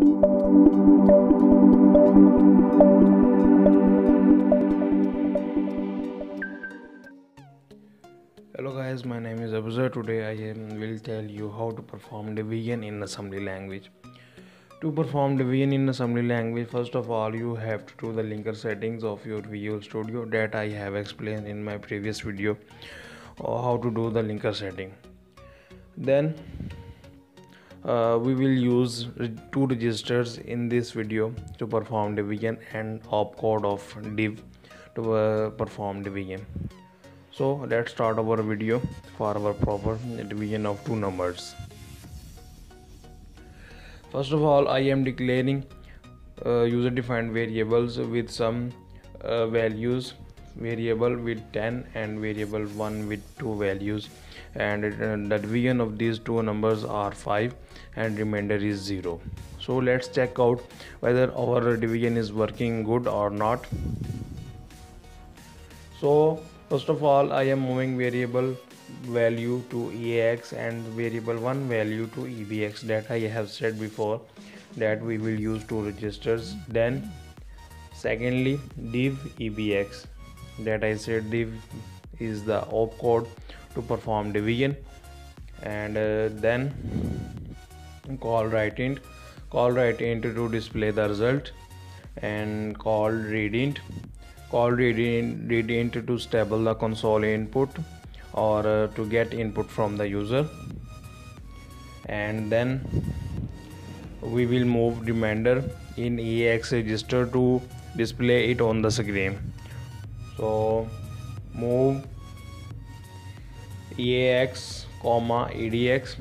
Hello guys, my name is Abuzar. Today I will tell you how to perform division in assembly language. To perform division in assembly language, first of all you have to do the linker settings of your Visual Studio that I have explained in my previous video how to do the linker setting. Then uh, we will use two registers in this video to perform division and opcode of div to uh, perform division. So let's start our video for our proper division of two numbers. First of all i am declaring uh, user defined variables with some uh, values variable with 10 and variable 1 with two values. And uh, the division of these two numbers are 5 and remainder is 0 so let's check out whether our division is working good or not. So first of all i am moving variable value to eax and variable 1 value to ebx that i have said before that we will use two registers. Then secondly div ebx that i said div is the opcode to perform division. And uh, then call writeInt call writeInt to display the result and call readInt call readInt to stable the console input or uh, to get input from the user. And then we will move remainder in eax register to display it on the screen so move eax comma edx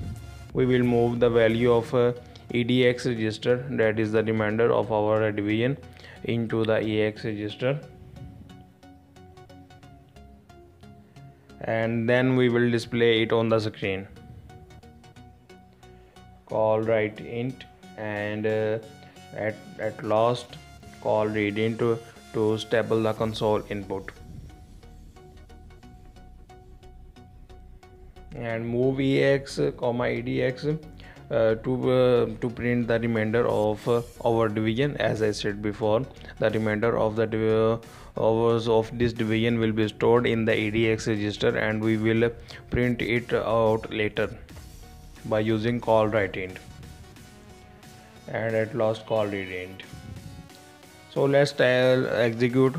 we will move the value of uh, edx register that is the remainder of our division into the eax register. And then we will display it on the screen. Call write int and uh, at, at last call readInt to, to stable the console input and move ex comma edx uh, to uh, to print the remainder of uh, our division. As i said before the remainder of the hours of this division will be stored in the edx register and we will print it out later by using call writeInt and at last call readInt so let's execute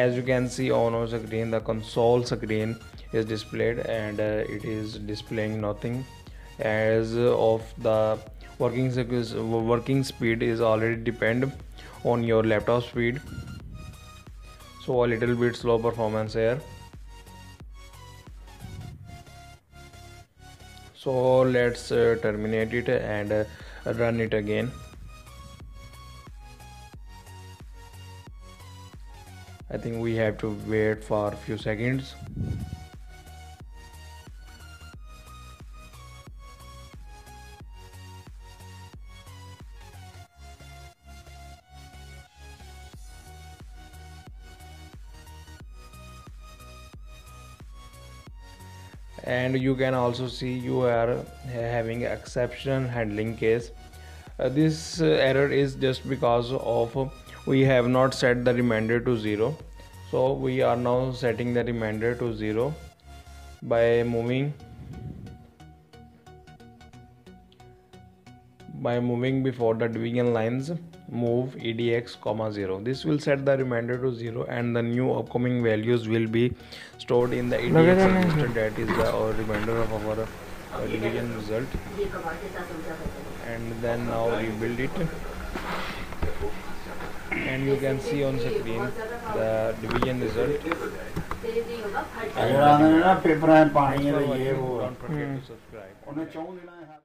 as you can see on our screen the console screen is displayed and uh, it is displaying nothing. As of the working working speed is already depend on your laptop speed. So a little bit slow performance here. So let's uh, terminate it and uh, run it again I think we have to wait for a few seconds. And you can also see you are having exception handling case. Uh, this uh, error is just because of we have not set the remainder to 0 so we are now setting the remainder to 0 by moving by moving before the division lines move edx comma 0 this will set the remainder to 0 and the new upcoming values will be stored in the edx register. that is the uh, remainder of our uh, division result. And then now rebuild it and you can see on the screen the division result. And, don't forget to subscribe.